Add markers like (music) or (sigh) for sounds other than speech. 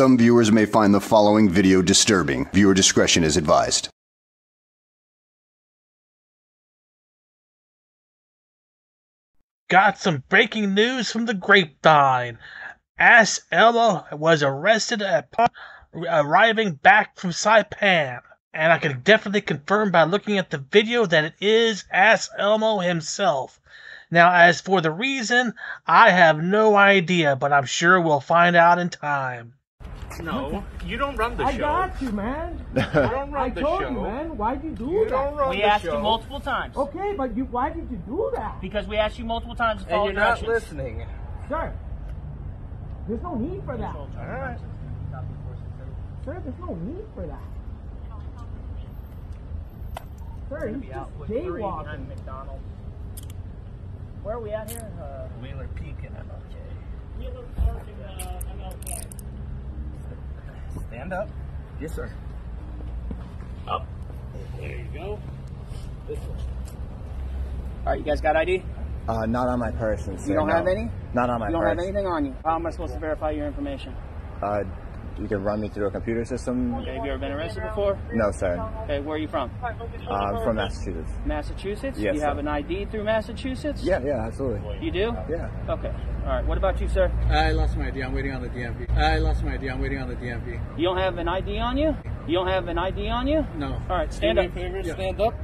Some viewers may find the following video disturbing. Viewer discretion is advised. Got some breaking news from the grapevine. Ass Elmo was arrested upon arriving back from Saipan. And I can definitely confirm by looking at the video that it is Ass Elmo himself. Now, as for the reason, I have no idea, but I'm sure we'll find out in time. No, you don't run the I show. I got you, man. (laughs) You don't run I the told show. you, man. Why'd you do You that? don't run We the asked show. you multiple times. Okay, but you why did you do that? Because we asked you multiple times to And you're not listening. Sir, there's no need for that. All right. Sir, there's no need for that. Sir, he's just jaywalking. McDonald's. Where are we at here? Uh, Wheeler Peak and MLK. Wheeler Park and uh, MLK. Stand up. Yes, sir. Up. There you go. This one. All right, you guys got ID? Uh, not on my person. Sir, You don't no. have any? Not on my you don't person. have anything on you. How am I supposed to verify your information? Uh, you can run me through a computer system. Okay, have you ever been arrested before? No, sir. Okay, where are you from? Uh, I'm from Massachusetts. Massachusetts? Yes, you have an ID through Massachusetts? Yeah, yeah, absolutely. You do? Yeah. Okay. All right, what about you, sir? I lost my ID. I'm waiting on the DMV. I lost my ID. I'm waiting on the DMV. You don't have an ID on you? You don't have an ID on you? No. All right, stand Do up. me a favor, stand up.